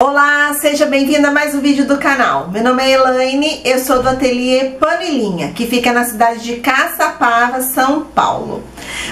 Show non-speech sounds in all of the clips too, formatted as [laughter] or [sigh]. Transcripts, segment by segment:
Olá, seja bem-vinda a mais um vídeo do canal. Meu nome é Elaine, eu sou do ateliê Panilinha, que fica na cidade de Caçapava, São Paulo.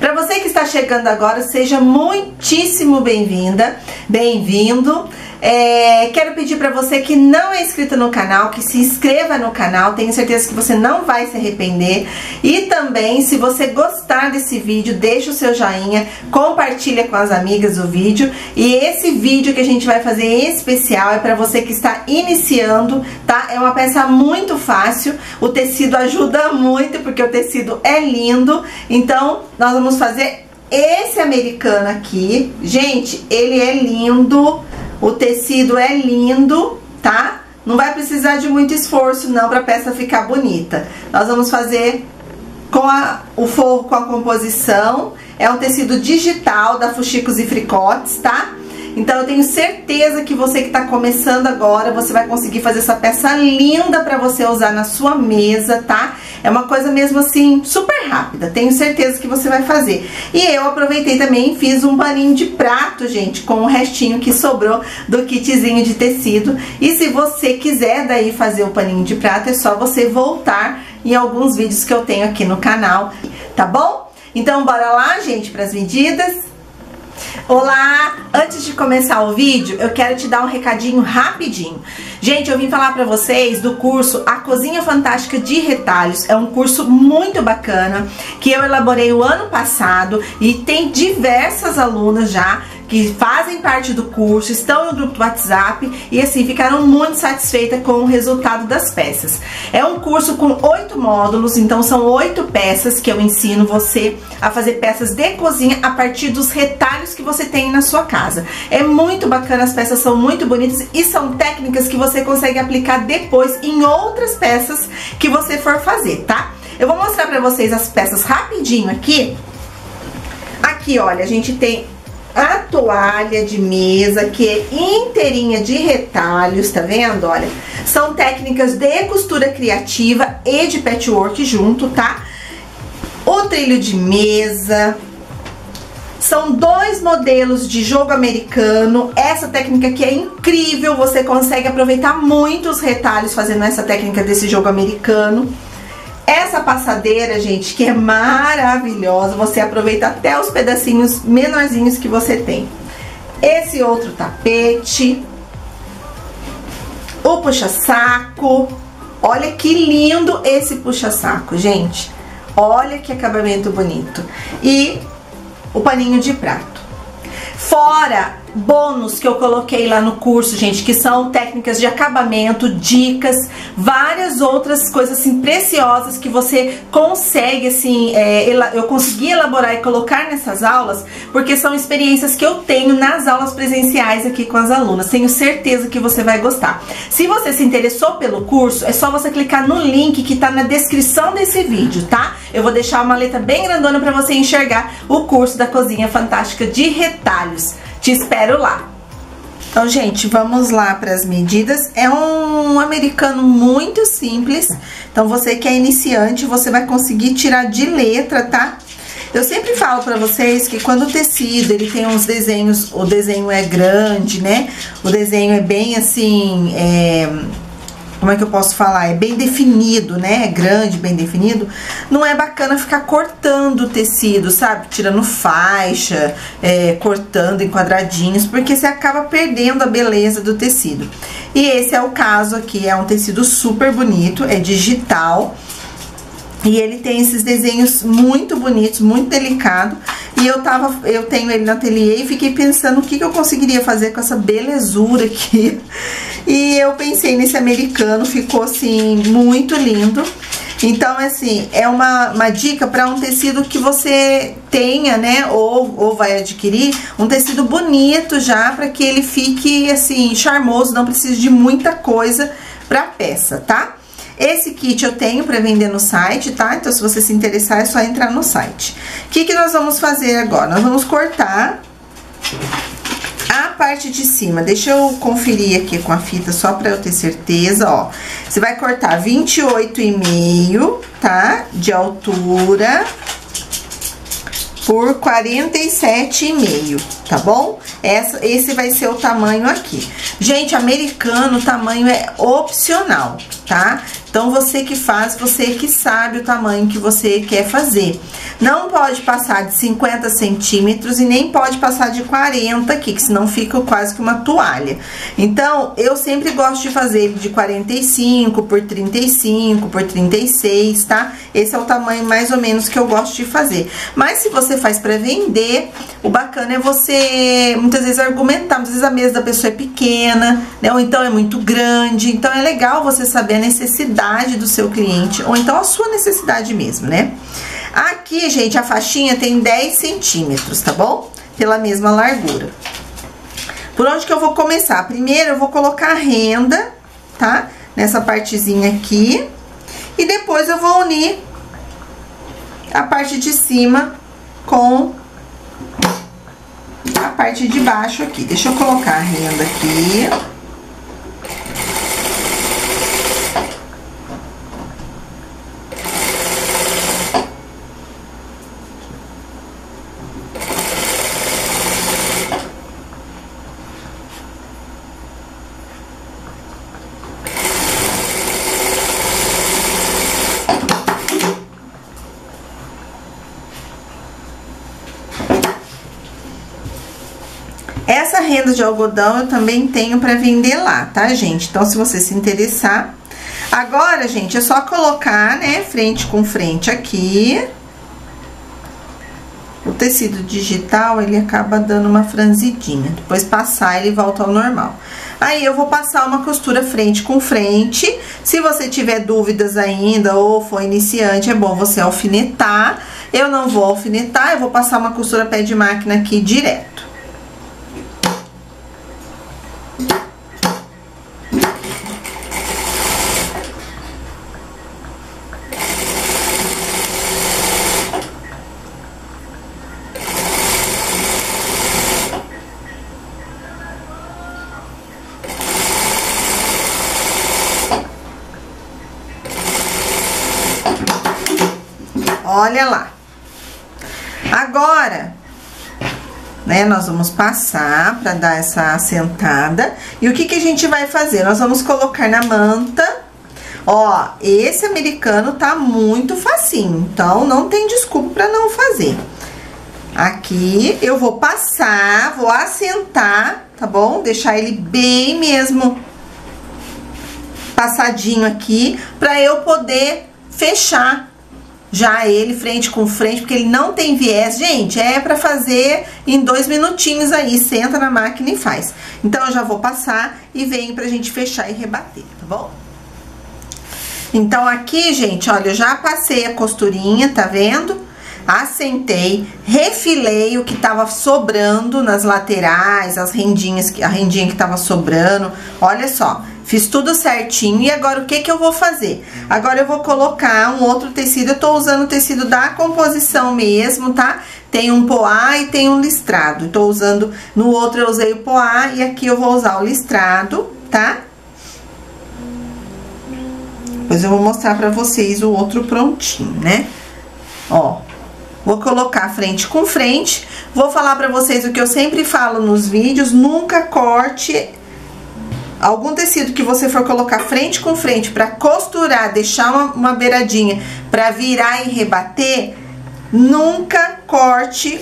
Para você que está chegando agora, seja muitíssimo bem-vinda, bem-vindo. É, quero pedir para você que não é inscrito no canal, que se inscreva no canal, tenho certeza que você não vai se arrepender. E também, se você gostar desse vídeo, deixa o seu joinha, compartilha com as amigas o vídeo. E esse vídeo que a gente vai fazer em especial é para você que está iniciando, tá? É uma peça muito fácil, o tecido ajuda muito, porque o tecido é lindo. Então, nós vamos fazer esse americano aqui. Gente, ele é lindo o tecido é lindo, tá? Não vai precisar de muito esforço não para a peça ficar bonita. Nós vamos fazer com a, o forro com a composição. É um tecido digital da Fuxicos e Fricotes, tá? Então eu tenho certeza que você que está começando agora, você vai conseguir fazer essa peça linda para você usar na sua mesa, tá? É uma coisa mesmo assim, super rápida, tenho certeza que você vai fazer. E eu aproveitei também e fiz um paninho de prato, gente, com o restinho que sobrou do kitzinho de tecido. E se você quiser daí fazer o paninho de prato, é só você voltar em alguns vídeos que eu tenho aqui no canal, tá bom? Então bora lá, gente, para as medidas. Olá! Antes de começar o vídeo, eu quero te dar um recadinho rapidinho. Gente, eu vim falar para vocês do curso A Cozinha Fantástica de Retalhos. É um curso muito bacana que eu elaborei o ano passado e tem diversas alunas já que fazem parte do curso, estão no grupo do WhatsApp e assim ficaram muito satisfeitas com o resultado das peças. É um curso com oito módulos, então são oito peças que eu ensino você a fazer peças de cozinha a partir dos retalhos que você tem na sua casa. É muito bacana, as peças são muito bonitas e são técnicas que você consegue aplicar depois em outras peças que você for fazer, tá? Eu vou mostrar pra vocês as peças rapidinho aqui. Aqui, olha, a gente tem a toalha de mesa, que é inteirinha de retalhos, tá vendo? Olha, são técnicas de costura criativa e de patchwork junto, tá? O trilho de mesa, são dois modelos de jogo americano. Essa técnica aqui é incrível, você consegue aproveitar muitos retalhos fazendo essa técnica desse jogo americano. Essa passadeira, gente, que é maravilhosa, você aproveita até os pedacinhos menorzinhos que você tem. Esse outro tapete, o puxa-saco, olha que lindo esse puxa-saco, gente. Olha que acabamento bonito. E o paninho de prato. Fora bônus que eu coloquei lá no curso, gente, que são técnicas de acabamento, dicas, várias outras coisas assim preciosas que você consegue assim, é, eu consegui elaborar e colocar nessas aulas, porque são experiências que eu tenho nas aulas presenciais aqui com as alunas. Tenho certeza que você vai gostar. Se você se interessou pelo curso, é só você clicar no link que tá na descrição desse vídeo, tá? Eu vou deixar uma letra bem grandona para você enxergar o curso da Cozinha Fantástica de Retalhos. Te espero lá. Então, gente, vamos lá para as medidas. É um americano muito simples. Então, você que é iniciante, você vai conseguir tirar de letra, tá? Eu sempre falo para vocês que quando o tecido, ele tem uns desenhos, o desenho é grande, né? O desenho é bem assim, é como é que eu posso falar? É bem definido, né? É grande, bem definido. Não é bacana ficar cortando o tecido, sabe? Tirando faixa, é, cortando em quadradinhos, porque você acaba perdendo a beleza do tecido. E esse é o caso aqui, é um tecido super bonito, é digital. E ele tem esses desenhos muito bonitos, muito delicado. E eu tava, eu tenho ele no ateliê e fiquei pensando o que, que eu conseguiria fazer com essa belezura aqui. E eu pensei nesse americano, ficou assim, muito lindo. Então, assim, é uma, uma dica para um tecido que você tenha, né, ou, ou vai adquirir, um tecido bonito já, para que ele fique, assim, charmoso, não precise de muita coisa pra peça, tá? Esse kit eu tenho para vender no site, tá? Então, se você se interessar, é só entrar no site. O que, que nós vamos fazer agora? Nós vamos cortar a parte de cima. Deixa eu conferir aqui com a fita só para eu ter certeza, ó. Você vai cortar 28,5, tá? De altura por 47,5, tá bom? Essa, esse vai ser o tamanho aqui. Gente, americano, o tamanho é opcional, tá? Então, você que faz, você que sabe o tamanho que você quer fazer. Não pode passar de 50 centímetros e nem pode passar de 40 aqui, que senão fica quase que uma toalha. Então, eu sempre gosto de fazer de 45 por 35 por 36, tá? Esse é o tamanho mais ou menos que eu gosto de fazer. Mas se você faz para vender, o bacana é você muitas vezes argumentar, muitas vezes a mesa da pessoa é pequena, né? Ou então é muito grande. Então, é legal você saber a necessidade necessidade do seu cliente, ou então a sua necessidade mesmo, né? Aqui, gente, a faixinha tem 10 centímetros, tá bom? Pela mesma largura. Por onde que eu vou começar? Primeiro, eu vou colocar a renda, tá? Nessa partezinha aqui. E depois eu vou unir a parte de cima com a parte de baixo aqui. Deixa eu colocar a renda aqui. Essa renda de algodão eu também tenho para vender lá, tá, gente? Então, se você se interessar... Agora, gente, é só colocar, né, frente com frente aqui. O tecido digital, ele acaba dando uma franzidinha. Depois passar, ele volta ao normal. Aí, eu vou passar uma costura frente com frente. Se você tiver dúvidas ainda ou for iniciante, é bom você alfinetar. Eu não vou alfinetar, eu vou passar uma costura pé de máquina aqui direto. Olha lá. Agora, né, nós vamos passar para dar essa assentada. E o que que a gente vai fazer? Nós vamos colocar na manta. Ó, esse americano tá muito facinho, então não tem desculpa para não fazer. Aqui eu vou passar, vou assentar, tá bom? Deixar ele bem mesmo passadinho aqui, para eu poder fechar já ele frente com frente, porque ele não tem viés. Gente, é pra fazer em dois minutinhos aí, senta na máquina e faz. Então, eu já vou passar e vem pra gente fechar e rebater, tá bom? Então, aqui, gente, olha, eu já passei a costurinha, tá vendo? Assentei, refilei o que tava sobrando nas laterais, as rendinhas, a rendinha que tava sobrando. Olha só, Fiz tudo certinho e agora o que que eu vou fazer? Agora eu vou colocar um outro tecido, eu tô usando o tecido da composição mesmo, tá? Tem um poá e tem um listrado. Tô usando, no outro eu usei o poá e aqui eu vou usar o listrado, tá? Depois eu vou mostrar pra vocês o outro prontinho, né? Ó, Vou colocar frente com frente. Vou falar pra vocês o que eu sempre falo nos vídeos. Nunca corte algum tecido que você for colocar frente com frente para costurar, deixar uma, uma beiradinha para virar e rebater, nunca corte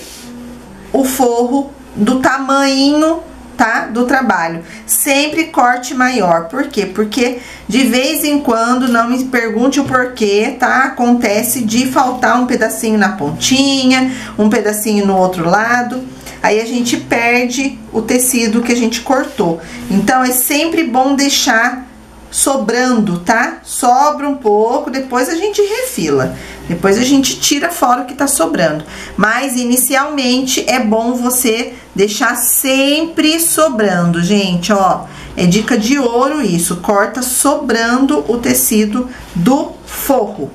o forro do tamanho tá? Do trabalho. Sempre corte maior. Por quê? Porque de vez em quando, não me pergunte o porquê, tá? Acontece de faltar um pedacinho na pontinha, um pedacinho no outro lado aí a gente perde o tecido que a gente cortou. Então, é sempre bom deixar sobrando, tá? Sobra um pouco, depois a gente refila. Depois a gente tira fora o que tá sobrando. Mas, inicialmente, é bom você deixar sempre sobrando, gente, ó. É dica de ouro isso, corta sobrando o tecido do forro,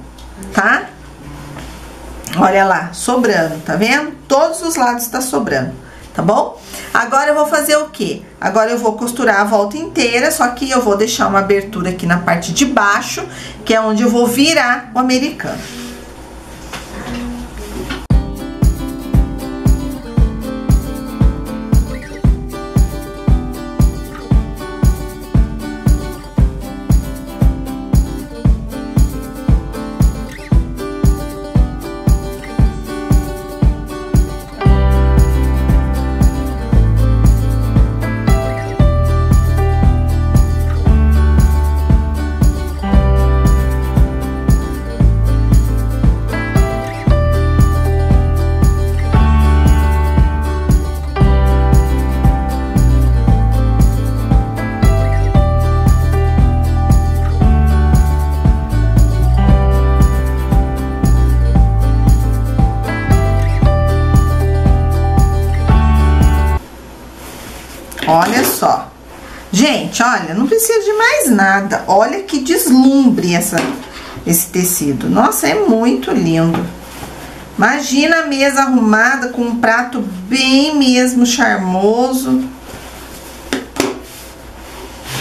tá? Olha lá, sobrando, tá vendo? Todos os lados tá sobrando, tá bom? Agora eu vou fazer o quê? Agora eu vou costurar a volta inteira, só que eu vou deixar uma abertura aqui na parte de baixo, que é onde eu vou virar o americano. Só. Gente, olha, não precisa de mais nada. Olha que deslumbre essa, esse tecido. Nossa, é muito lindo. Imagina a mesa arrumada com um prato bem mesmo charmoso.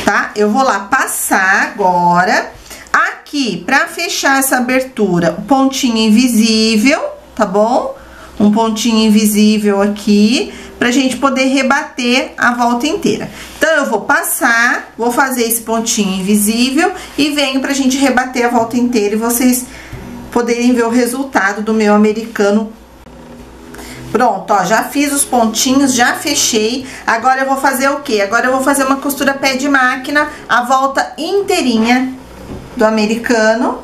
Tá? Eu vou lá passar agora. Aqui, pra fechar essa abertura, o pontinho invisível, tá bom? Um pontinho invisível aqui pra gente poder rebater a volta inteira. Então, eu vou passar, vou fazer esse pontinho invisível e venho pra gente rebater a volta inteira e vocês poderem ver o resultado do meu americano Pronto, ó, já fiz os pontinhos, já fechei. Agora eu vou fazer o quê? Agora eu vou fazer uma costura pé de máquina, a volta inteirinha do americano.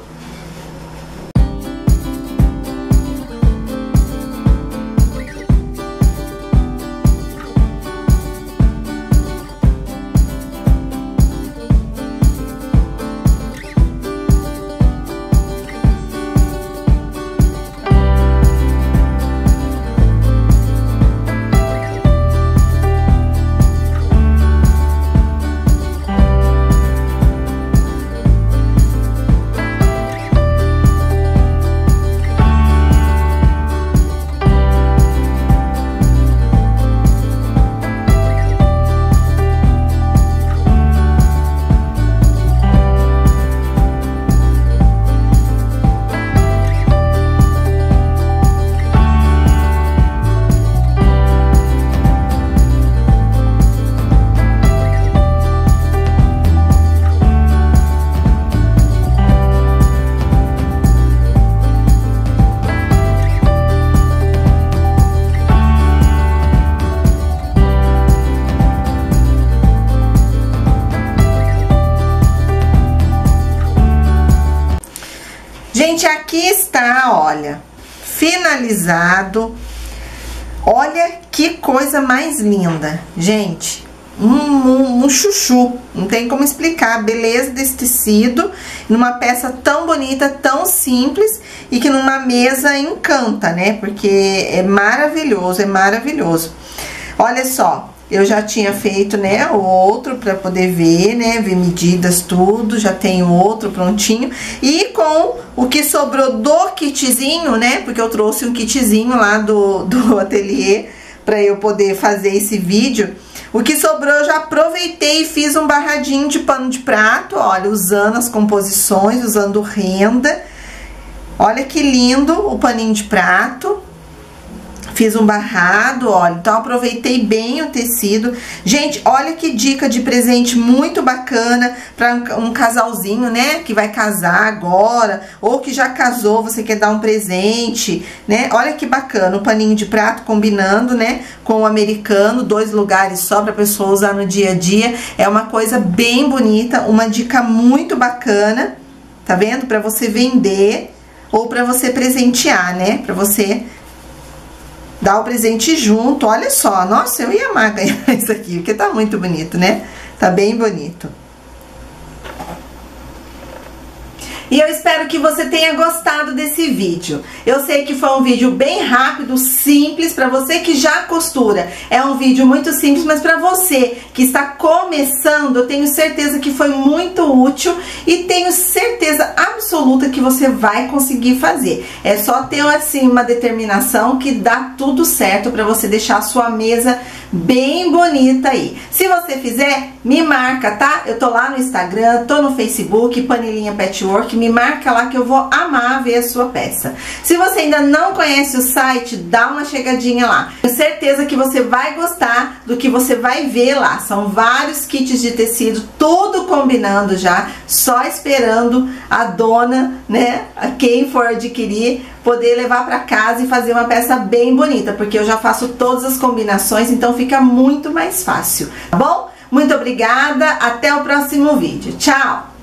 Gente, aqui está, olha, finalizado. Olha que coisa mais linda, gente. Um, um, um, chuchu, não tem como explicar a beleza desse tecido numa peça tão bonita, tão simples e que numa mesa encanta, né? Porque é maravilhoso, é maravilhoso. Olha só, eu já tinha feito, né, outro para poder ver, né, ver medidas, tudo, já tenho outro prontinho. E com o que sobrou do kitzinho, né, porque eu trouxe um kitzinho lá do, do ateliê para eu poder fazer esse vídeo. O que sobrou eu já aproveitei e fiz um barradinho de pano de prato, olha, usando as composições, usando renda. Olha que lindo o paninho de prato. Fiz um barrado, olha, então aproveitei bem o tecido. Gente, olha que dica de presente muito bacana para um casalzinho, né, que vai casar agora, ou que já casou, você quer dar um presente, né? Olha que bacana, o paninho de prato combinando, né, com o americano, dois lugares só para pessoa usar no dia a dia. É uma coisa bem bonita, uma dica muito bacana, tá vendo? Para você vender ou para você presentear, né? Para você dar o presente junto. Olha só, nossa, eu ia amar ganhar [laughs] isso aqui, porque tá muito bonito, né? Tá bem bonito. E eu espero que você tenha gostado desse vídeo. Eu sei que foi um vídeo bem rápido, simples, para você que já costura. É um vídeo muito simples, mas para você que está começando, eu tenho certeza que foi muito útil e tenho certeza absoluta que você vai conseguir fazer. É só ter assim uma determinação que dá tudo certo para você deixar a sua mesa bem bonita aí. Se você fizer, me marca, tá? Eu tô lá no Instagram, tô no Facebook, Panelinha Patchwork, me marca lá que eu vou amar ver a sua peça. Se você ainda não conhece o site, dá uma chegadinha lá. Tenho certeza que você vai gostar do que você vai ver lá. São vários kits de tecido, tudo combinando já, só esperando a dona, né, quem for adquirir, poder levar para casa e fazer uma peça bem bonita, porque eu já faço todas as combinações, então fica muito mais fácil, tá bom? Muito obrigada, até o próximo vídeo. Tchau!